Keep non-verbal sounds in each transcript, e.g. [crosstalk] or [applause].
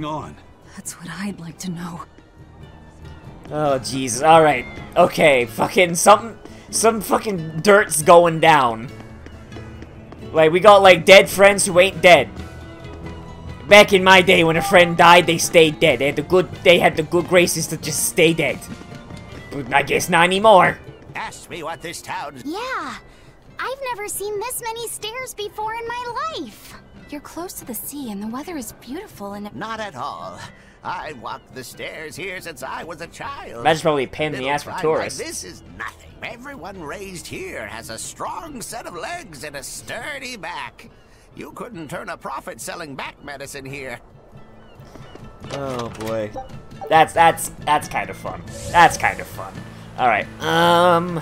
going on? That's what I'd like to know. Oh Jesus! All right, okay, fucking something, some fucking dirt's going down. Like we got like dead friends who ain't dead. Back in my day, when a friend died, they stayed dead. They had the good, they had the good graces to just stay dead. But I guess not anymore. Ask me what this town... Yeah, I've never seen this many stairs before in my life. You're close to the sea and the weather is beautiful and... Not at all. I walked the stairs here since I was a child. That's probably a pain in the ass for town tourists. Like this is nothing. Everyone raised here has a strong set of legs and a sturdy back. You couldn't turn a profit selling back medicine here. Oh boy. That's that's that's kind of fun. That's kind of fun. All right. Um.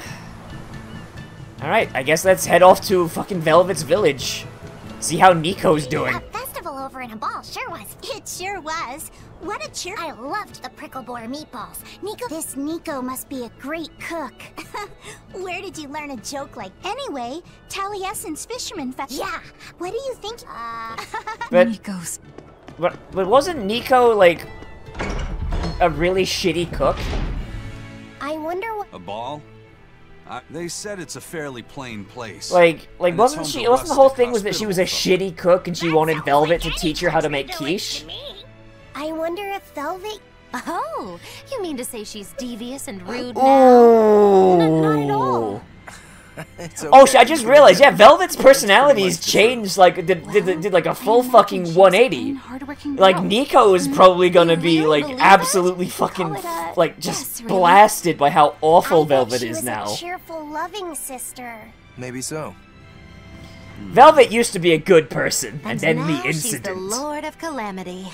All right. I guess let's head off to fucking Velvet's village. See how Niko's doing. That festival over in Aball sure was. [laughs] It sure was. What a cheer! I loved the pricklebore meatballs. Niko, this Niko must be a great cook. [laughs] Where did you learn a joke like? Anyway, Taliesin's Fisherman Fest. Yeah. What do you think? Uh, [laughs] But Niko's. but but wasn't Niko like a really shitty cook? I wonder what. Aball? I, they said it's a fairly plain place. Like like And wasn't she wasn't the whole thing was that she was a shitty cook and she That wanted Velvet to teach her how to make country do it quiche? to. I wonder if Velvet. Oh, you mean to say she's devious and rude now? Ooh. not at all. It's Oh, sh- I just realized, yeah, Velvet's personality's changed, like, did, did, did like a full fucking 180. Like. Nico is probably gonna be, like, absolutely fucking, call it a like, just blasted by how awful Velvet is now. Cheerful, loving sister. Maybe so. Velvet used to be a good person, and, And then now the she's the. Lord of Calamity.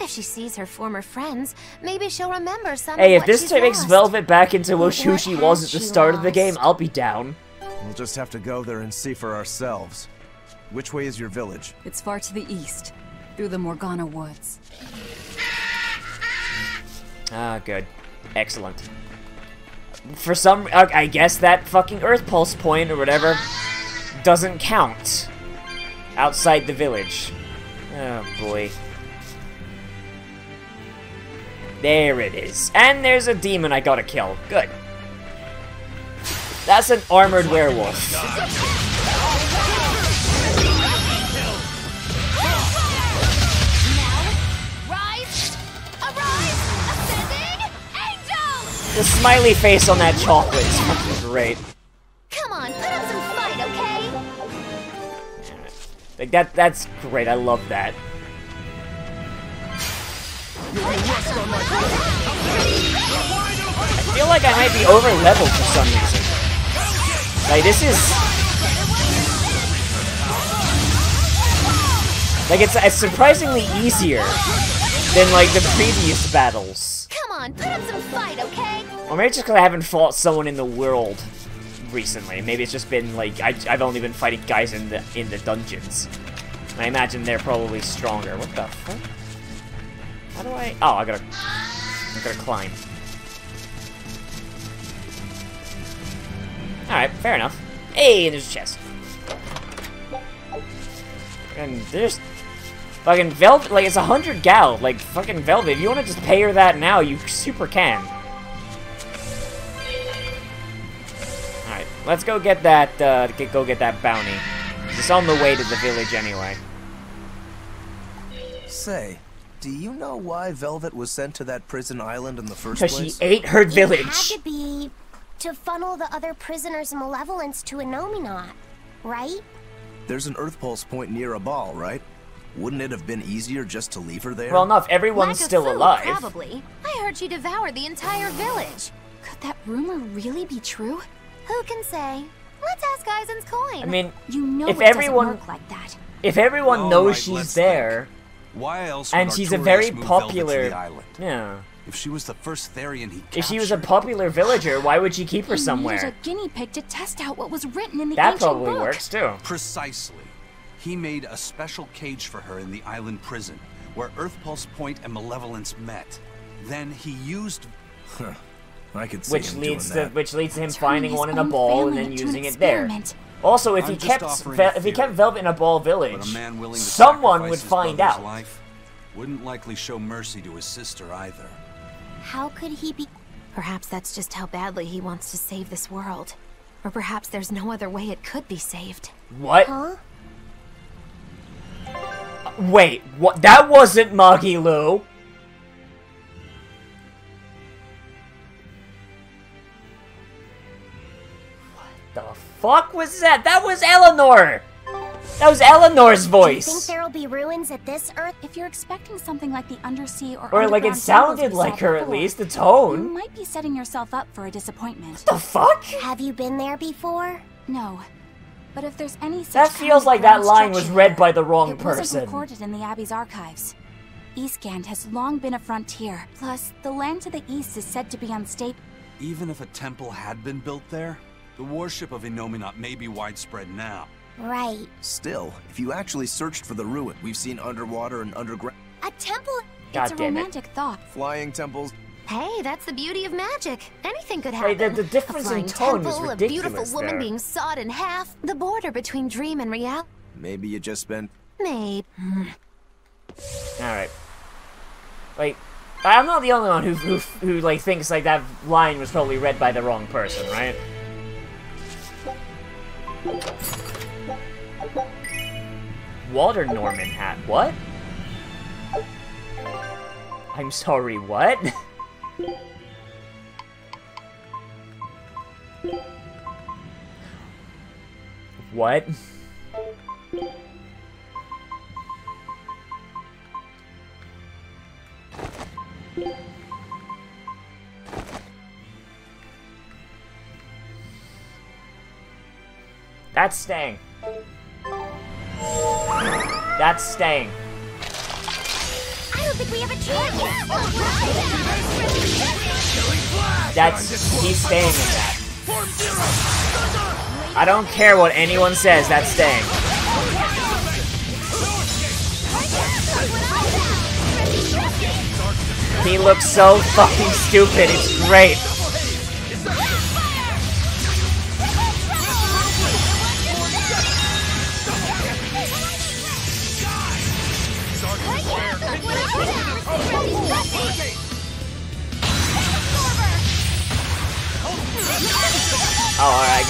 If she sees her former friends, maybe she'll remember some Hey, of if what this she's takes lost. Velvet back into What who she was at the she start of the game, I'll be down. We'll just have to go there and see for ourselves. Which way is your village? It's far to the east, through the Morgana woods. Ah, good. Excellent. For some, uh, I guess that fucking Earth Pulse point or whatever doesn't count outside the village. Oh boy. There it is. And there's a demon I gotta kill. Good. That's an armored werewolf. Rise! Arise! Ascending! Angel! The smiley face on that chocolate is fucking great. Come on, put up some fight, okay? Like that that's great. I love that. I feel like I might be over leveled for some reason. Like this is like it's, it's surprisingly easier than like the previous battles. Come on, put up some fight, okay? Or maybe it's just because I haven't fought someone in the world recently. Maybe it's just been like I, I've only been fighting guys in the in the dungeons. I imagine they're probably stronger. What the fuck? How do I? Oh, I gotta, I gotta climb. All right, fair enough. Hey, there's a chest. And there's fucking Velvet. Like it's a hundred gal. Like fucking Velvet. If you want to just pay her that now, you super can. Alright, let's go get that, uh, get, go get that bounty. It's on the way to the village anyway. Say, do you know why Velvet was sent to that prison island in the first place? Because she ate her It had village. to be to funnel the other prisoners' malevolence to Innominat, right? There's an Earth Pulse point near Aball, right? Wouldn't it have been easier just to leave her there? Well, enough, everyone's Lack of still food, alive. Probably. I heard she devoured the entire village. Could that rumor really be true? Who can say? Let's ask Eizen's coin. I mean, You know If it everyone- work like that. if everyone All knows right, she's let's there, Why else and she's a very move Velvet to popular- island? yeah. If she was the first Therion he If she was a popular villager, why would she keep her He needed somewhere? a guinea pig to test out what was written in the That ancient probably book. works too. Precisely. He made a special cage for her in the island prison, where Earth Pulse Point and Malevolence met. Then he used I could see Which him leads to doing that. which leads to him Turning finding one in Aball and then into an using it there. Also, if he I'm just kept offering Ve- a if he theory. kept Velvet in Aball but village, a man willing to someone would sacrifice his find brother's out. Life. Wouldn't likely show mercy to his sister either. How could he be... Perhaps that's just how badly he wants to save this world. Or perhaps there's no other way it could be saved. What? Huh? Uh, wait, what? That wasn't Magilou. What the fuck was that? That was Eleanor! That was Eleanor's voice. Do you think there'll be ruins at this Earth? If you're expecting something like the undersea or Or like it sounded like saw her at least, the tone. You might be setting yourself up for a disappointment. What The fuck? Have you been there before? No. But if there's any such That kind feels of like that line was read by the wrong it wasn't recorded in the Abbey's archives. Eastgand has long been a frontier. Plus, the land to the east is said to be unstable. Even if a temple had been built there, the worship of Innominat may be widespread now. Right. Still, if you actually searched for the ruin, we've seen underwater and underground A temple... God it's a damn it. romantic thought. flying temples. Hey, that's the beauty of magic. Anything could happen. Like, the- the difference a in flying tone was temple, a beautiful ridiculous woman there. being sawed in half. The border between dream and reality. Maybe you just spent Maybe. Alright. Like, I'm not the only one who, who, who, like, thinks, like, that line was probably read by the wrong person, right? Water Norman hat. What? I'm sorry, what? [laughs] what? That's staying. That's staying. I don't think we have a chance! That's he's staying in that. I don't care what anyone says, that's staying. He looks so fucking stupid, it's great.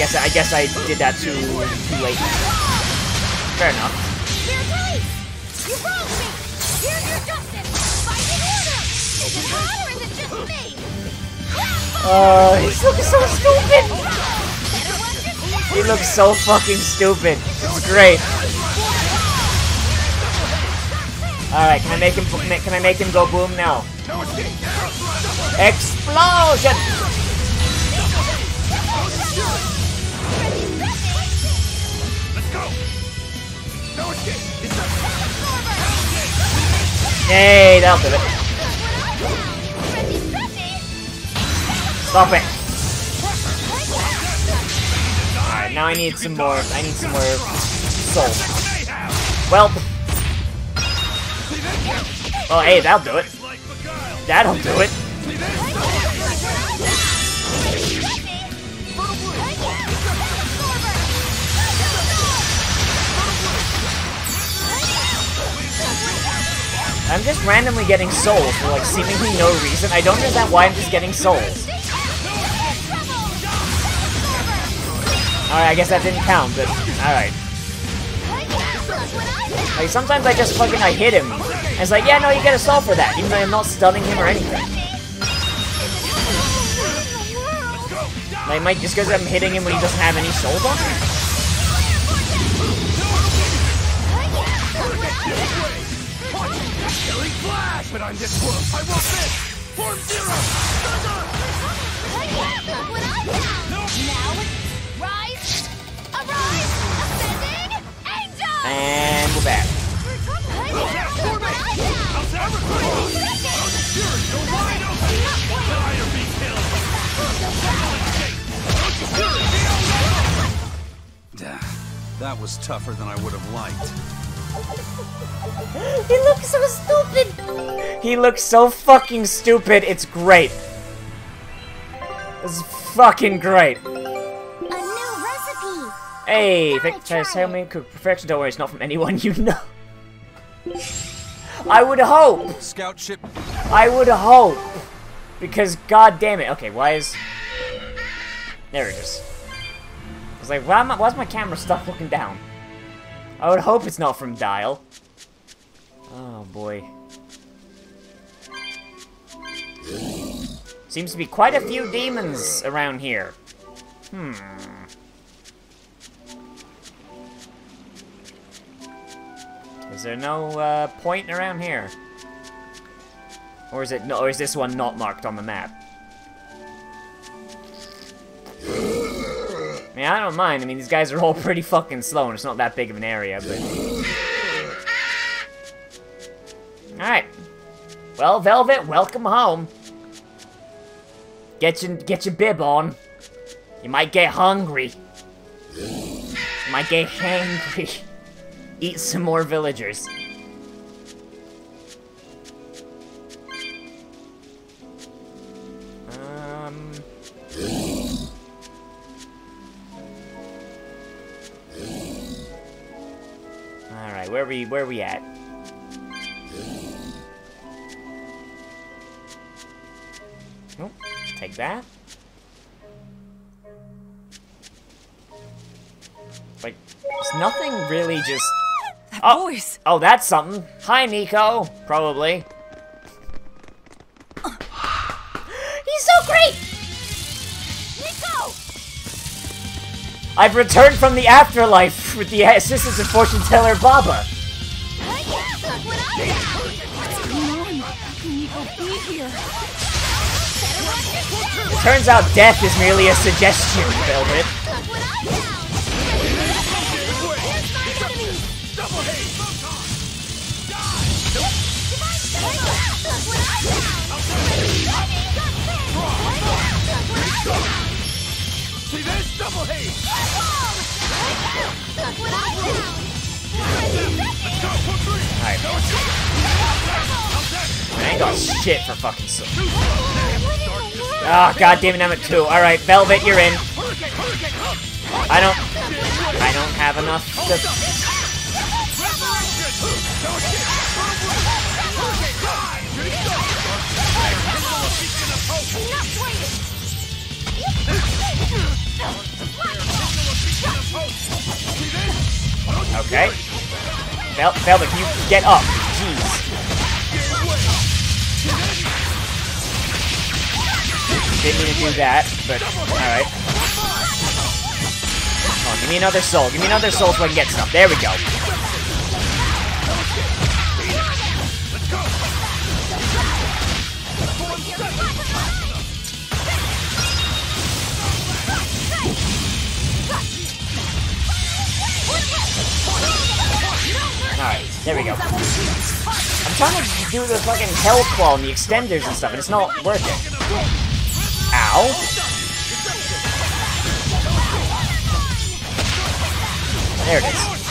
Guess I guess I did that too too late. Fair enough. You're right! You wronged me! Here's your justice! Fight in order! Is it hot or is it just me? Uh, he's looking so stupid. Better watch your step! He looks so fucking stupid. It's great. Alright, can I make him can I make him go boom now? Explosion! Hey, that'll do it. Stop it. Alright, now I need some more. I need some more soul. Well. Oh, hey, that'll do it. That'll do it. I'm just randomly getting souls for like seemingly no reason. I don't understand why I'm just getting souls. Alright, I guess that didn't count, but alright. Like sometimes I just fucking I hit him. And it's like, yeah, no, you get a soul for that, even though I'm not stunning him or anything. Like, might just because I'm hitting him when he doesn't have any souls on him? But on this world, I will miss! Form zero! Now, rise, arise, ascending, angel! And we're back. That was tougher than I would have liked. He looks so stupid. He looks so fucking stupid. It's great. It's fucking great. A new recipe! Hey, Gotta Victor, try tell it. me cook perfection. Don't worry, it's not from anyone [laughs] you know. I would hope. Scout ship. I would hope. Because, god damn it. Okay, why is... There it is. I was like, why, am I, why's my camera stuck looking down? I would hope it's not from Dial. Oh, boy. Seems to be quite a few demons around here. Hmm. Is there no uh, point around here? Or is it no, or is this one not marked on the map? I mean, I don't mind. I mean, these guys are all [laughs] pretty fucking slow, and it's not that big of an area, but... Alright. Well, Velvet, welcome home. Get your, get your bib on. You might get hungry. You might get hangry. [laughs] Eat some more villagers. Where we where we at? Oh, take that. Like, there's nothing really just... That Oh, voice. oh, that's something. Hi, Niko. Probably. He's so great! Niko! I've returned from the afterlife with the assistance of fortune teller Baba. Turns out death is merely a suggestion, Velvet. See this? Double I found! Go for three! I ain't got shit for fucking so. Ah, oh, god damn it, I'm at two. Alright, Velvet, you're in. I don't... I don't have enough to... Okay. Vel Velvet, can you get up? Jeez. Didn't mean to do that, but alright. On, give me another soul. Give me another soul so I can get stuff. There we go. There we go. I'm trying to do the fucking hell claw and the extenders and stuff, and it's not working. Ow. There it is.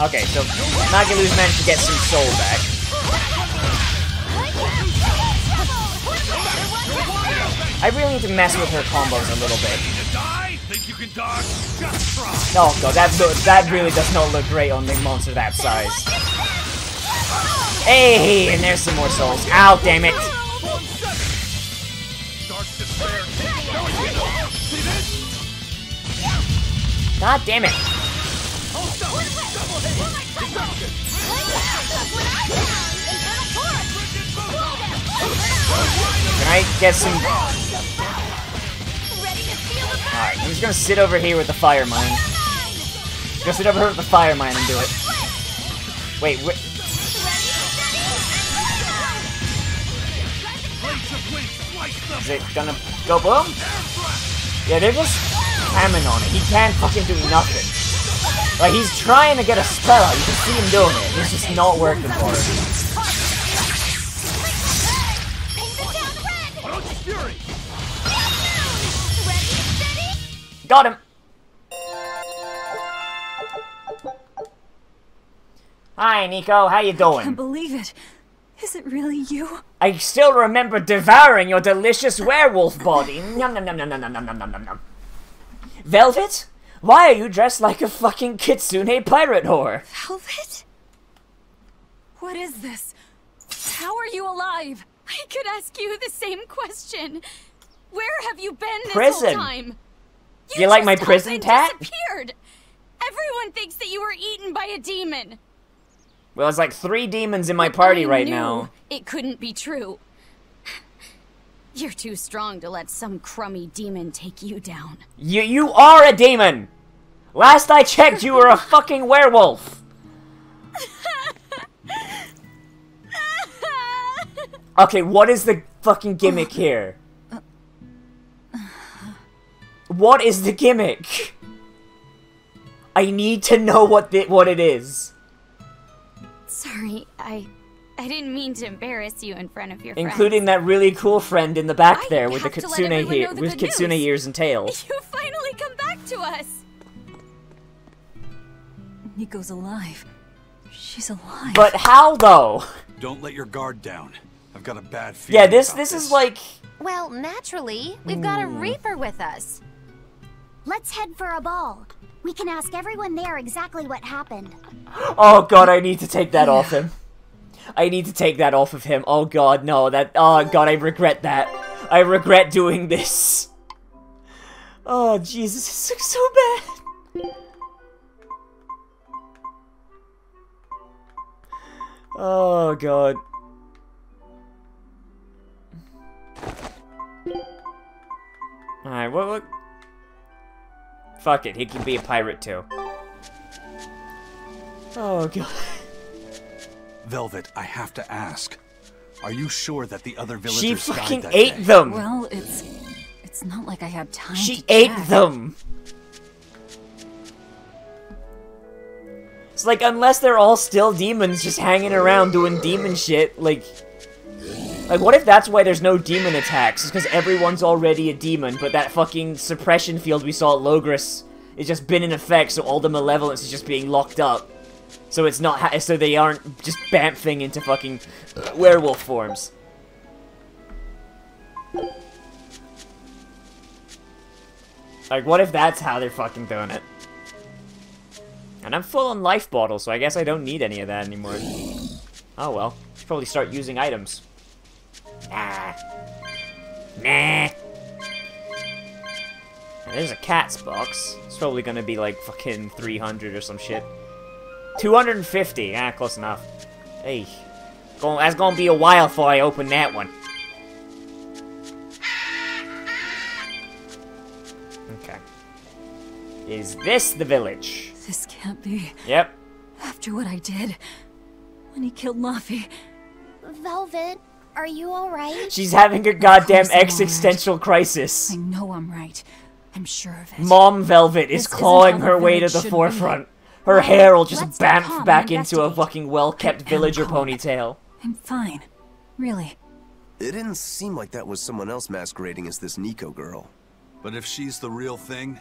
Okay, so Magilou's managed to get some soul back. I really need to mess with her combos a little bit. Try! Oh god, that that really does not look great on the monster that size. Hey, and there's some more souls. Ow, damn it! God damn it! Can I get some? Just gonna sit over here with the fire mine. Just sit over here with the fire mine and do it. Wait, wait. Is it gonna go boom? Yeah, they're just hammering on it. He can't fucking do nothing. Like, he's trying to get a spell out. You can see him doing it. It's just not working for him. Got him! Hi, Niko. How you doing? I Can't believe it. Is it really you? I still remember devouring your delicious werewolf body. Nom nom nom nom nom nom nom nom nom nom. Velvet? Why are you dressed like a fucking kitsune pirate whore? Velvet? What is this? How are you alive? I could ask you the same question. Where have you been this Prison. whole time? You like my prison tat? Disappeared. Everyone thinks that you were eaten by a demon. Well, there's like three demons in my party I right now. It couldn't be true. [laughs] You're too strong to let some crummy demon take you down. You you are a demon. Last I checked, you were a [laughs] fucking werewolf. [laughs] Okay, what is the fucking gimmick here? What is the gimmick? I need to know what the, what it is. Sorry, I I didn't mean to embarrass you in front of your Including that really cool friend in the back I there with the have to let kitsune everyone the with kitsune news. ears and tail. friends. [laughs] You finally come back to us. Niko's alive. She's alive. But how though? Don't let your guard down. I've got a bad feeling. Yeah, this about this is like Well, naturally, we've got a. Reaper with us. Let's head for Aball. We can ask everyone there exactly what happened. Oh god, I need to take that off him. I need to take that off of him. Oh god, no, that oh god, I regret that. I regret doing this. Oh Jesus, this looks so bad. Oh god. Alright, what, what? Fuck it, he can be a pirate too. Oh god. Velvet, I have to ask. Are you sure that the other villagers She fucking ate day? them! Well, it's it's not like I had time She to ate check. them! It's like, unless they're all still demons just hanging around doing demon shit, like... Like, what if that's why there's no demon attacks? It's because everyone's already a demon, but that fucking suppression field we saw at Logres is just been in effect, so all the malevolence is just being locked up. So it's not, so they aren't just bamfing into fucking uh, werewolf forms. Like, what if that's how they're fucking doing it? And I'm full on life bottles, so I guess I don't need any of that anymore. Oh well. Should probably start using items. Nah. Nah. Now, there's a cat's box. It's probably gonna be like fucking 300 or some shit. 250. Ah, close enough. Hey. That's gonna be a while before I open that one. Okay. Is this the village? This can't be. Yep. After what I did. When he killed Laphi. Velvet, are you alright? She's having a goddamn course I'm existential crisis. I know I'm right. I'm sure of it. Mom Velvet is This isn't clawing her way to the forefront. be. Her hair will just let's bamf back into a fucking well-kept villager ponytail. I'm fine. Really. It didn't seem like that was someone else masquerading as this Niko girl. But if she's the real thing,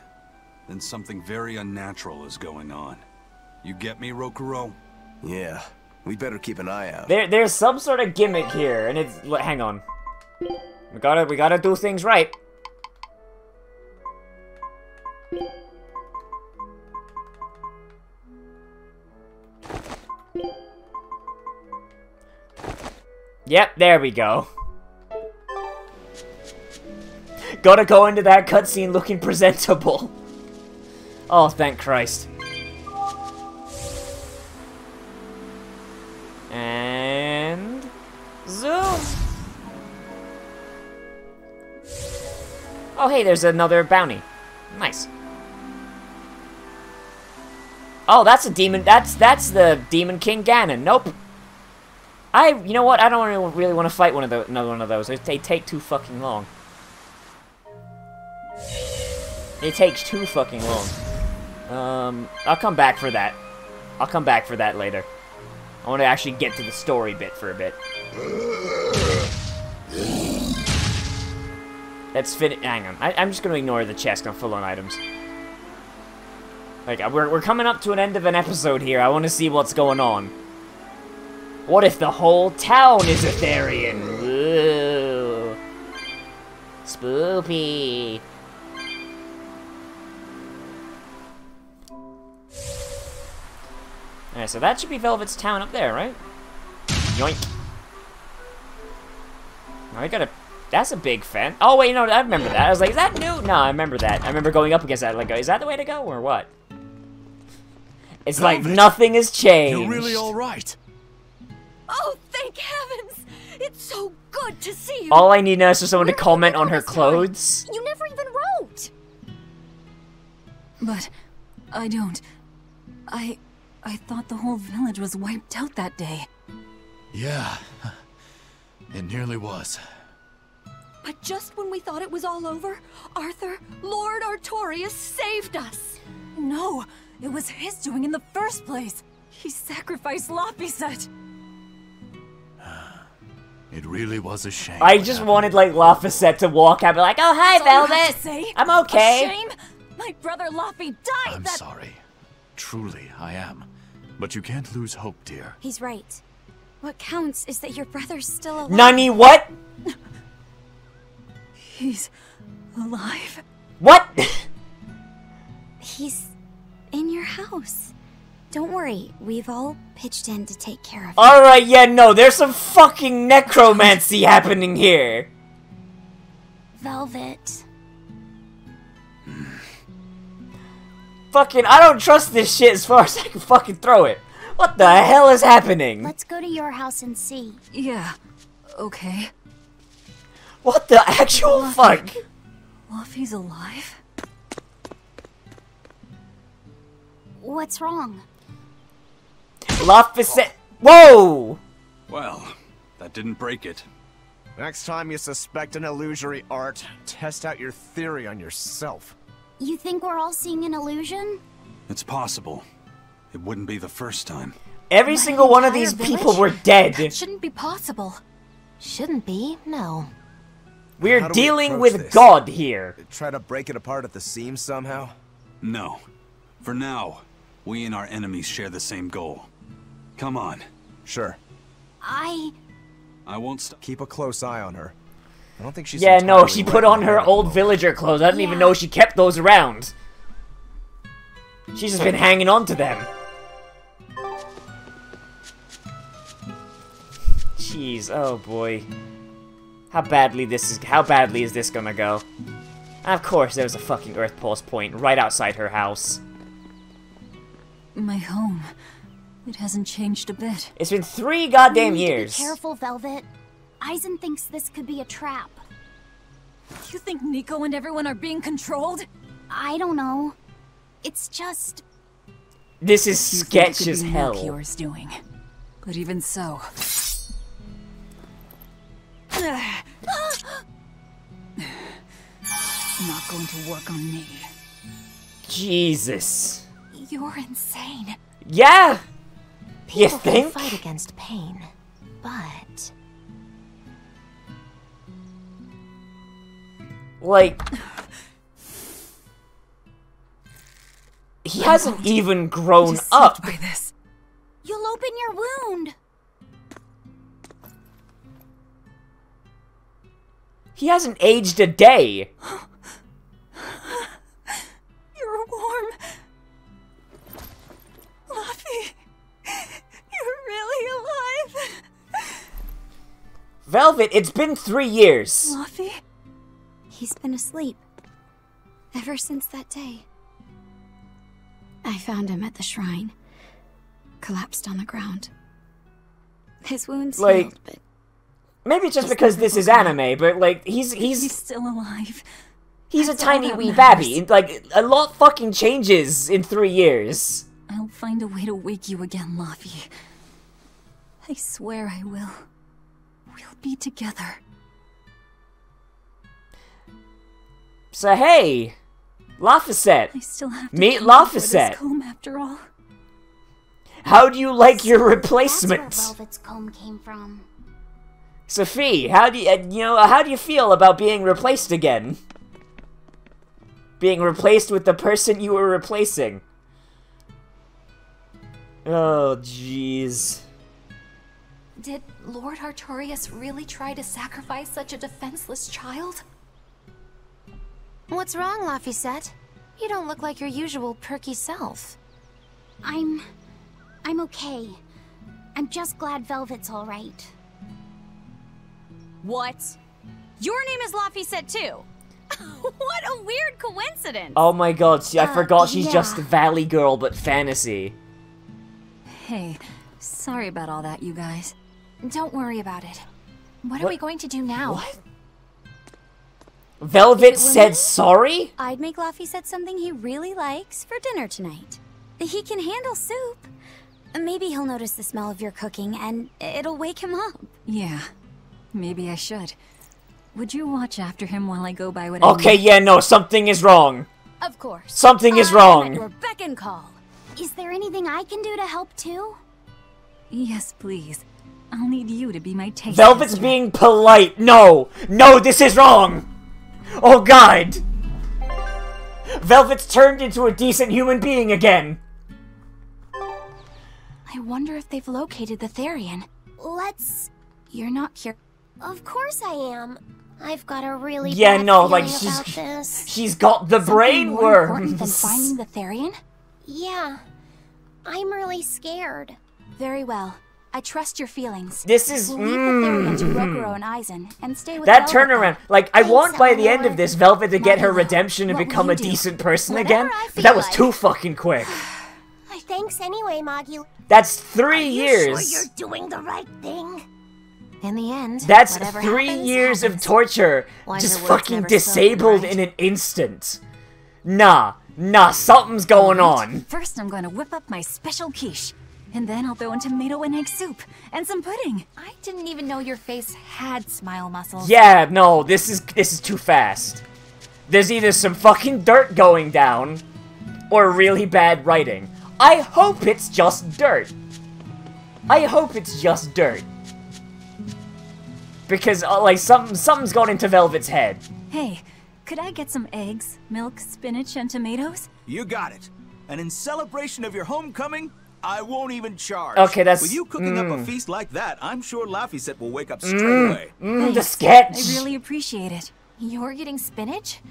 then something very unnatural is going on. You get me, Rokurou? Yeah, we better keep an eye out. There, there's some sort of gimmick here, and it's. Hang on. We gotta, we gotta do things right. Yep, there we go. Gotta go into that cutscene looking presentable. [laughs] Oh, thank Christ. Oh, hey, there's another bounty. Nice. Oh, that's a demon. That's that's the Demon King Ganon. Nope. I, you know what? I don't really, want to fight one of those. Another one of those. They, they take too fucking long. It takes too fucking long. Um, I'll come back for that. I'll come back for that later. I want to actually get to the story bit for a bit. Let's fit. Hang on. I, I'm just gonna ignore the chest. I'm full on items. Like uh, we're we're coming up to an end of an episode here. I want to see what's going on. What if the whole town is Etherian? Ooh. Spoopy. Alright, so that should be Velvet's town up there, right? Yoink. I got a... That's a big fence. Oh, wait, no, I remember that. I was like, is that new? No, I remember that. I remember going up against that. Like, is that the way to go, or what? It's like nothing has changed. You're really all right. Oh, thank heavens! It's so good to see you. All I need now is for someone to comment on her clothes. You never even wrote. But I don't. I I thought the whole village was wiped out that day. Yeah, [laughs] it nearly was. But just when we thought it was all over, Arthur, Lord Artorias saved us. No, it was his doing in the first place. He sacrificed Laphicet. [sighs] It really was a shame. I just wanted, like, Laphicet to walk out and be like, oh, hi, That's Velvet. I'm okay. A shame? My brother Laphi died I'm that- sorry. Truly, I am. But you can't lose hope, dear. He's right. What counts is that your brother's still alive. Nani, what? [laughs] He's alive. What? He's in your house. Don't worry, we've all pitched in to take care of him. Alright, yeah, no, there's some fucking necromancy happening here. Velvet. Fucking, I don't trust this shit as far as I can fucking throw it. What the hell is happening? Let's go to your house and see. Yeah. Okay. What the actual fuck? Laphi's alive? What's wrong? Luffy said- Whoa! Well, that didn't break it. Next time you suspect an illusory art, test out your theory on yourself. You think we're all seeing an illusion? It's possible. It wouldn't be the first time. Every single one of these entire people were dead. That shouldn't be possible. Shouldn't be, no. We're How do we dealing with this? God here. Try to break it apart at the seams somehow? No. For now, we and our enemies share the same goal. Come on. Sure. I. I won't stop. Keep a close eye on her. I don't think she's Yeah, no, she put on her head at the old moment. villager clothes. I didn't even know she kept those around. She's just been hanging on to them. Jeez, oh boy. How badly this is how badly is this gonna go? Of course there's a fucking Earth Pulse point right outside her house. My home. It hasn't changed a bit. It's been three goddamn we need to years. Be careful, Velvet. Eizen thinks this could be a trap. You think Niko and everyone are being controlled? I don't know. It's just. This is You think it sketch as be hell. Melchior's doing. But even so. It's [sighs] not going to work on me. Jesus. You're insane. Yeah? You People can think? fight against pain, but Like he hasn't even grown up. by this. You'll open your wound. He hasn't aged a day. [gasps] You're warm. Luffy, you're really alive. [laughs] Velvet, it's been three years. Luffy? He's been asleep. Ever since that day. I found him at the shrine. Collapsed on the ground. His wounds Like- healed, but Maybe it's just because this is anime, but like he's He's he's still alive. he's a That's all tiny wee matters. babby. Like a lot fucking changes in three years. I'll find a way to wake you again, Luffy. I swear I will. We'll be together. So hey, Laphicet, I still have to Meet for comb after all. how do you like your replacement? that's where? Velvet's comb came from. Sophie, how do you, uh, you know, how do you feel about being replaced again? Being replaced with the person you were replacing. Oh, jeez. Did Lord Artorias really try to sacrifice such a defenseless child? What's wrong, Laphicet? You don't look like your usual perky self. I'm... I'm okay. I'm just glad Velvet's alright. What? Your name is Laphicet too? [laughs] what a weird coincidence! Oh my god, see, I Uh, forgot she's just yeah. Valley Girl, but fantasy. Hey, sorry about all that, you guys. Don't worry about it. What, are we going to do now? What? Velvet said me? sorry? I'd make Laphi said something he really likes for dinner tonight. He can handle soup. Maybe he'll notice the smell of your cooking and it'll wake him up. Yeah, maybe I should. Would you watch after him while I go by what Okay, yeah, no, something is wrong. Of course. Something is I'm wrong. At your beck and call. Is there anything I can do to help too? Yes, please. I'll need you to be my taste Velvet's tester. being polite. No! No, this is wrong! Oh god! Velvet's turned into a decent human being again! I wonder if they've located the Therion. Let's... You're not cur- Of course I am. I've got a really Yeah, bad no, like, she's- this. [laughs] She's got the Something brain more important than finding the Therion? Yeah. I'm really scared. Very well. I trust your feelings. This is. We'll leave the Therion to Mm, Rokurou and Eizen and stay with that Velvet turnaround. then. Like, I Thanks, want by the end of this Velvet to get her redemption and what become a do? decent person Whatever again. But that was like. too fucking quick. I [sighs] thanks anyway, Moggy. That's three You years. sure you're doing the right thing? In the end, That's three happens, years happens. of torture, Wiser just fucking never spoken, disabled right? in an instant. Nah, nah, something's going on. First, I'm going to whip up my special quiche. And then I'll throw in tomato and egg soup. And some pudding. I didn't even know your face had smile muscles. Yeah, no, this is this is too fast. There's either some fucking dirt going down, or really bad writing. I hope it's just dirt. I hope it's just dirt. Because uh, like something something's gone into Velvet's head. Hey, could I get some eggs, milk, spinach, and tomatoes? You got it. And in celebration of your homecoming, I won't even charge. Okay, that's- With you cooking up a mm. feast like that, I'm sure Laphicet will wake up straight away. Mm, the Thanks. sketch. I really appreciate it. You're getting spinach?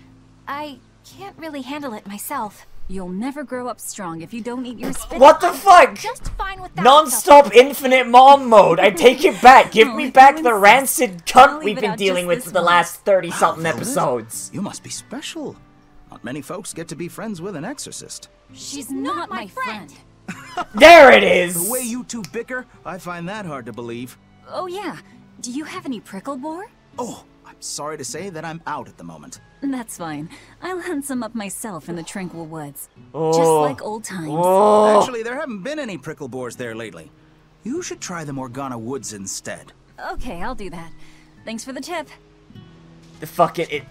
I can't really handle it myself. You'll never grow up strong if you don't eat your spinach. What the fuck? Just fine with that. Non-stop infinite mom mode. I take it back. Give [laughs] me back the rancid cunt we've been dealing with for the last 30 something Velvet, episodes. You must be special. Not many folks get to be friends with an exorcist. She's not my friend. [laughs] There it is. The way you two bicker, I find that hard to believe. Oh yeah. Do you have any prickle boar? Oh, I'm sorry to say that I'm out at the moment. That's fine. I'll hunt some up myself in the tranquil woods. Oh. Just like old times. Oh. Actually, there haven't been any prickle boars there lately. You should try the Morgana Woods instead. Okay, I'll do that. Thanks for the tip. The fucking it.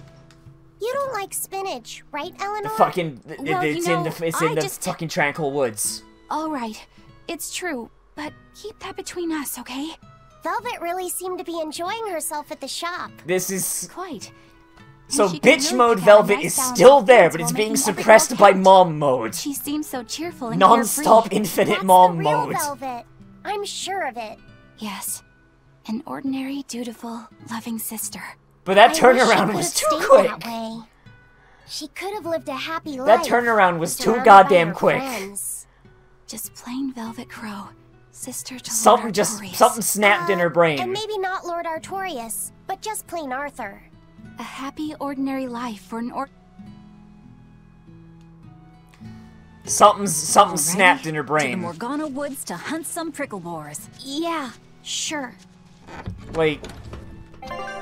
You don't like spinach, right, Eleanor? The fucking. it- Well, you it's in know, the. It's in the just- fucking tranquil woods. All right. It's true. But keep that between us, okay? Velvet really seemed to be enjoying herself at the shop. This is. Quite. So bitch really mode pick out a Velvet nice is still there, but it's being suppressed by mom mode. She seems so cheerful and Non-stop carefree. infinite That's mom the real mode. Velvet. I'm sure of it. Yes. An ordinary, dutiful, loving sister. But that I turnaround was too quick. That way. She could have lived a happy life. That turnaround was too goddamn quick. friends. Just plain Velvet Crowe. Sister to Something Lord just Artorias. something snapped in Uh, her brain. And maybe not Lord Artorias, but just plain Arthur. A happy, ordinary life for an or- Something's something Alrighty, snapped in her brain. To the. Morgana Woods to hunt some prickle boars. Yeah, sure. Wait.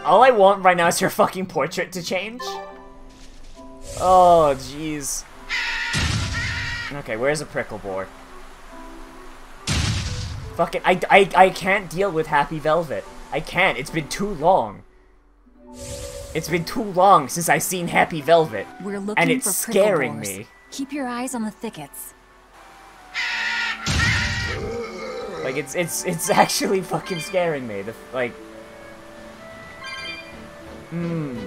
All I want right now is your fucking portrait to change. Oh, jeez. Okay, where's a prickle boar? Fucking, I, I, I can't deal with Happy Velvet. I can't. It's been too long. It's been too long since I've seen Happy Velvet. We're looking and it's for scaring me. Keep your eyes on the thickets. Like it's it's it's [laughs] actually fucking scaring me. The like. Hmm.